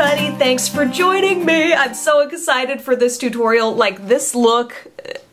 everybody, thanks for joining me. I'm so excited for this tutorial. Like this look,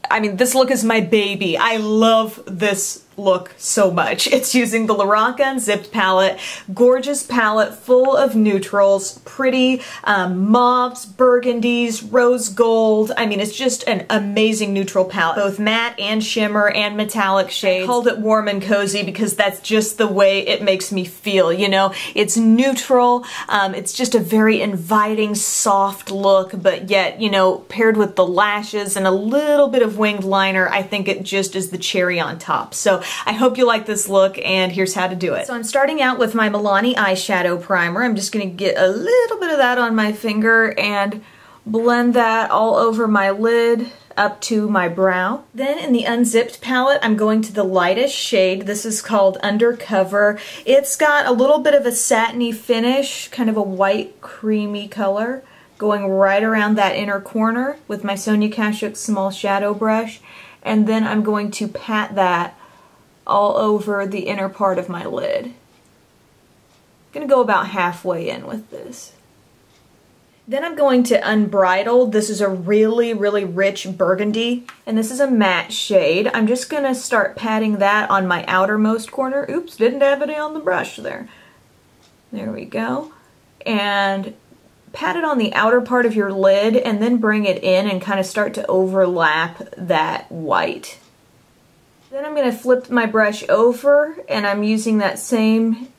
I mean this look is my baby. I love this look so much. It's using the LORAC Unzipped palette, gorgeous palette full of neutrals, pretty um, mauves, burgundies, rose gold. I mean, it's just an amazing neutral palette, both matte and shimmer and metallic shades. I called it warm and cozy because that's just the way it makes me feel, you know? It's neutral, um, it's just a very inviting, soft look, but yet, you know, paired with the lashes and a little bit of winged liner, I think it just is the cherry on top. So I hope you like this look and here's how to do it. So I'm starting out with my Milani eyeshadow primer. I'm just going to get a little bit of that on my finger and blend that all over my lid up to my brow. Then in the unzipped palette, I'm going to the lightest shade. This is called Undercover. It's got a little bit of a satiny finish, kind of a white creamy color, going right around that inner corner with my Sonia Kashuk small shadow brush. And then I'm going to pat that all over the inner part of my lid. I'm gonna go about halfway in with this. Then I'm going to Unbridled. This is a really, really rich burgundy, and this is a matte shade. I'm just gonna start patting that on my outermost corner. Oops, didn't have it on the brush there. There we go. And pat it on the outer part of your lid and then bring it in and kind of start to overlap that white. Then I'm going to flip my brush over and I'm using that same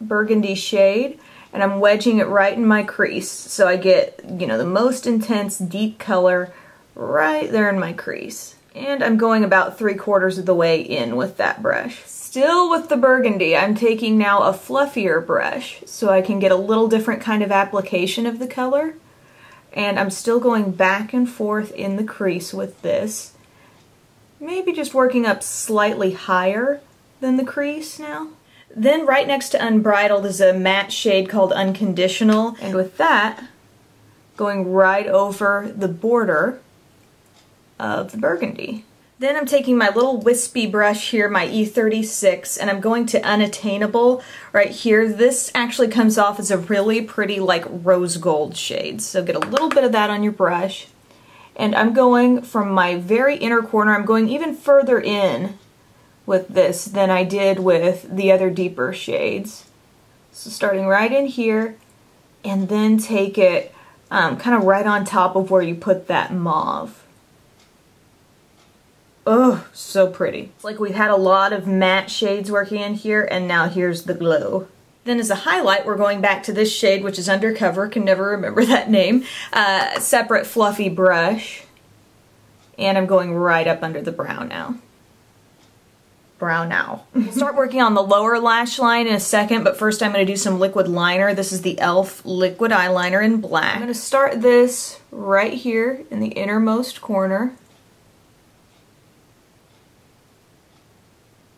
burgundy shade and I'm wedging it right in my crease so I get, you know, the most intense deep color right there in my crease. And I'm going about three quarters of the way in with that brush. Still with the burgundy, I'm taking now a fluffier brush so I can get a little different kind of application of the color. And I'm still going back and forth in the crease with this maybe just working up slightly higher than the crease now. Then right next to Unbridled is a matte shade called Unconditional, and with that, going right over the border of the burgundy. Then I'm taking my little wispy brush here, my E36, and I'm going to Unattainable right here. This actually comes off as a really pretty like rose gold shade, so get a little bit of that on your brush and I'm going from my very inner corner, I'm going even further in with this than I did with the other deeper shades. So starting right in here and then take it um, kind of right on top of where you put that mauve. Oh, so pretty. It's like we've had a lot of matte shades working in here and now here's the glow. Then as a highlight, we're going back to this shade, which is Undercover, can never remember that name. Uh, separate fluffy brush. And I'm going right up under the brow now. Brow now. we'll start working on the lower lash line in a second, but first I'm going to do some liquid liner. This is the e.l.f. liquid eyeliner in black. I'm going to start this right here in the innermost corner.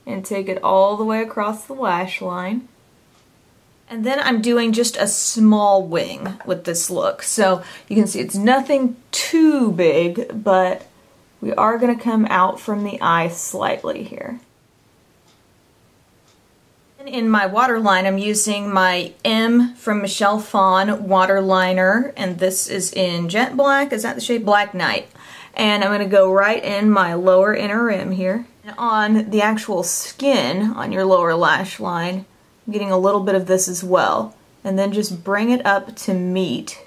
And take it all the way across the lash line. And then I'm doing just a small wing with this look. So you can see it's nothing too big, but we are going to come out from the eye slightly here. And in my waterline, I'm using my Em from Michelle Phan waterliner, and this is in Jet Black. Is that the shade? Black Night. And I'm going to go right in my lower inner rim here. And on the actual skin, on your lower lash line, I'm getting a little bit of this as well. And then just bring it up to meet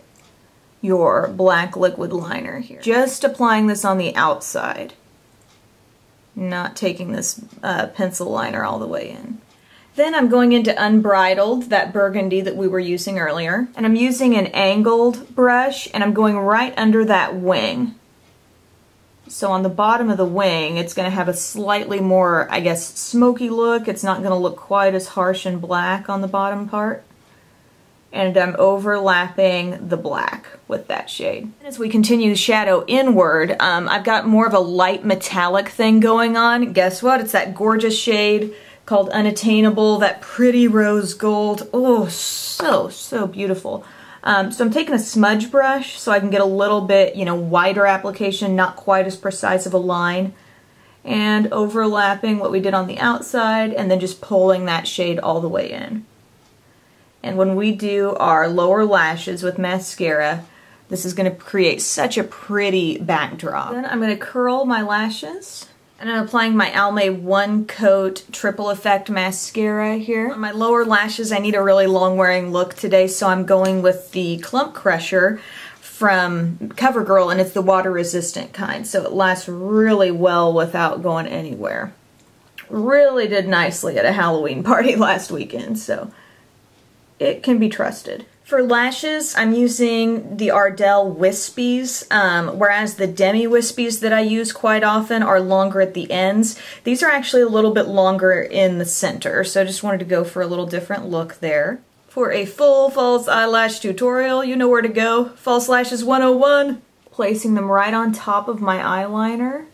your black liquid liner here. Just applying this on the outside. Not taking this uh, pencil liner all the way in. Then I'm going into Unbridled, that burgundy that we were using earlier. And I'm using an angled brush and I'm going right under that wing. So on the bottom of the wing, it's going to have a slightly more, I guess, smoky look. It's not going to look quite as harsh and black on the bottom part. And I'm overlapping the black with that shade. And as we continue the shadow inward, um, I've got more of a light metallic thing going on. Guess what? It's that gorgeous shade called Unattainable, that pretty rose gold. Oh, so, so beautiful. Um, so I'm taking a smudge brush so I can get a little bit, you know, wider application, not quite as precise of a line. And overlapping what we did on the outside and then just pulling that shade all the way in. And when we do our lower lashes with mascara, this is going to create such a pretty backdrop. Then I'm going to curl my lashes. And I'm applying my Almay One Coat Triple Effect Mascara here. On my lower lashes, I need a really long wearing look today, so I'm going with the Clump Crusher from CoverGirl, and it's the water resistant kind, so it lasts really well without going anywhere. Really did nicely at a Halloween party last weekend, so it can be trusted. For lashes, I'm using the Ardell Wispies, um, whereas the Demi Wispies that I use quite often are longer at the ends. These are actually a little bit longer in the center, so I just wanted to go for a little different look there. For a full false eyelash tutorial, you know where to go. False Lashes 101. Placing them right on top of my eyeliner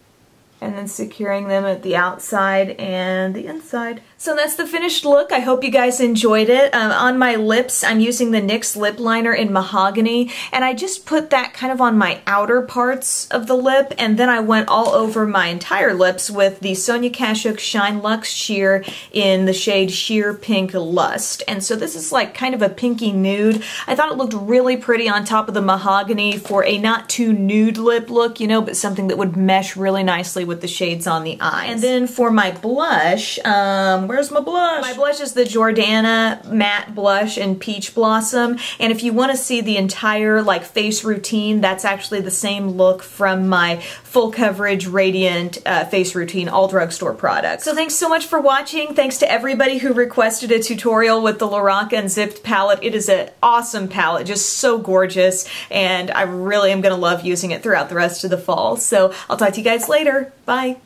and then securing them at the outside and the inside. So that's the finished look. I hope you guys enjoyed it. Um, on my lips, I'm using the NYX lip liner in Mahogany, and I just put that kind of on my outer parts of the lip, and then I went all over my entire lips with the Sonia Kashuk Shine Luxe Sheer in the shade Sheer Pink Lust. And so this is like kind of a pinky nude. I thought it looked really pretty on top of the Mahogany for a not too nude lip look, you know, but something that would mesh really nicely with the shades on the eyes. And then for my blush, um, where's my blush? My blush is the Jordana Matte Blush in Peach Blossom. And if you want to see the entire like face routine, that's actually the same look from my full coverage radiant uh, face routine all drugstore products. So thanks so much for watching. Thanks to everybody who requested a tutorial with the LORAC Unzipped palette. It is an awesome palette, just so gorgeous. And I really am going to love using it throughout the rest of the fall. So I'll talk to you guys later. Bye.